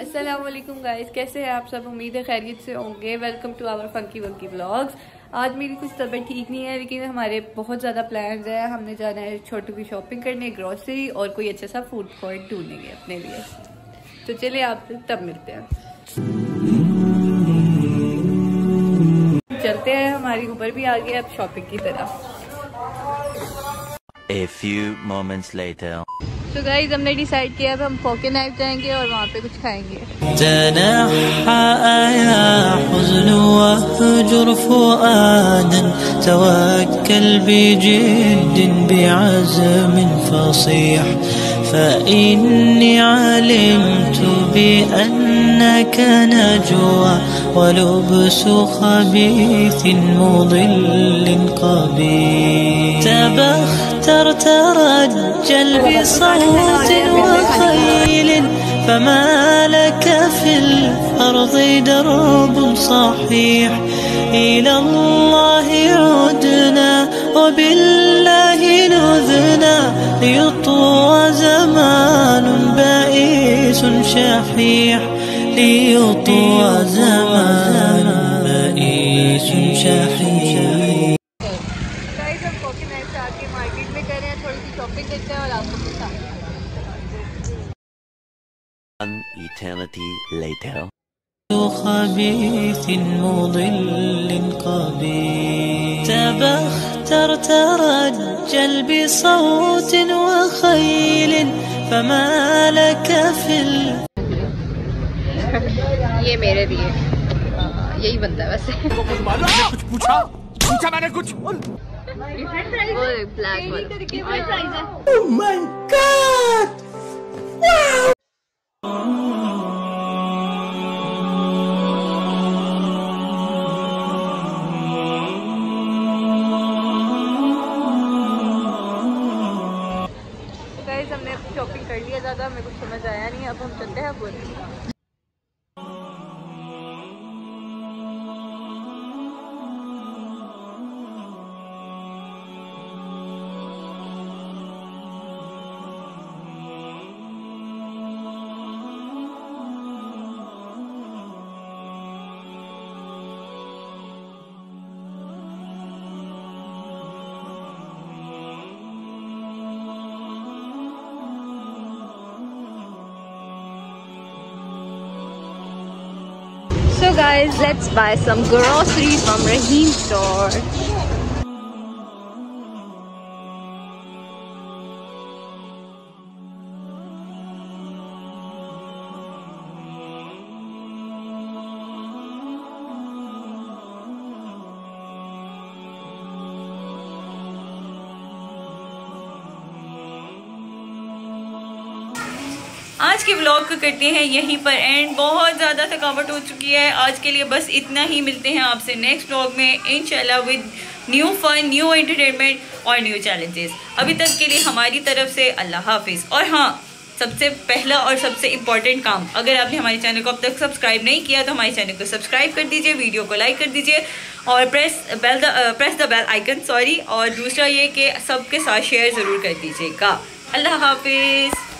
असलम गाइस कैसे हैं आप सब? उम्मीद है खैरियत से होंगे। Welcome to our funky wonky blogs आज मेरी कुछ तबीयत ठीक नहीं है, लेकिन हमारे बहुत ज़्यादा प्लान्स हैं। हमने जाना है छोटू की शॉपिंग करने ग्रॉसरी और कोई अच्छा सा फ़ूड पॉइंट ढूंढेंगे अपने लिए। तो चलिए आप तब मिलते हैं। चलते हैं हमारी ऊपर भी आ गया अब शॉपिंग की तरह A few moments later. तो गाइज हमने डिसाइड किया अब हम फोके नाइफ जाएंगे और वहाँ पे कुछ खाएंगे تنحى يا حزن واهجر فؤادا توكل بجد بعزم فصيح فإني علمت بأنك نجوى ولبس خبيث مضل قبيح. تبختر ترجل بصوت وخيل فما لك في الأرض درب صحيح. إلى الله عدنا نذنا ليطوى زمان بائس شحيح ليطوى زمان بائس شحيح गाइस हम फोके नाइफ से आके मार्केट में कर रहे हैं थोड़ी सी शॉपिंग करते हैं और आपको कुछ One eternity later. خبيث مضل قبيح تبختر ترجل بصوت وخيل فما لك في ال... ये मेरे लिए हाँ, यही बनता है वैसे कुछ पूछा पूछा मैंने कुछ वो ब्लैक वाला गाइस मेरे को समझ आया नहीं अब हम चलते हैं बोल So guys, let's buy some groceries from Rahim store. आज के व्लॉग को करते हैं यहीं पर एंड बहुत ज़्यादा थकावट हो चुकी है। आज के लिए बस इतना ही। मिलते हैं आपसे नेक्स्ट व्लॉग में इनशाला with new fun new entertainment और न्यू चैलेंजेस अभी तक के लिए हमारी तरफ़ से अल्लाह हाफिज़। और हाँ सबसे पहला और सबसे इंपॉर्टेंट काम, अगर आपने हमारे चैनल को अब तक सब्सक्राइब नहीं किया तो हमारे चैनल को सब्सक्राइब कर दीजिए वीडियो को लाइक कर दीजिए और press bell the press the bell icon sorry और दूसरा ये कि सबके साथ शेयर ज़रूर कर दीजिएगा। अल्लाह हाफिज़।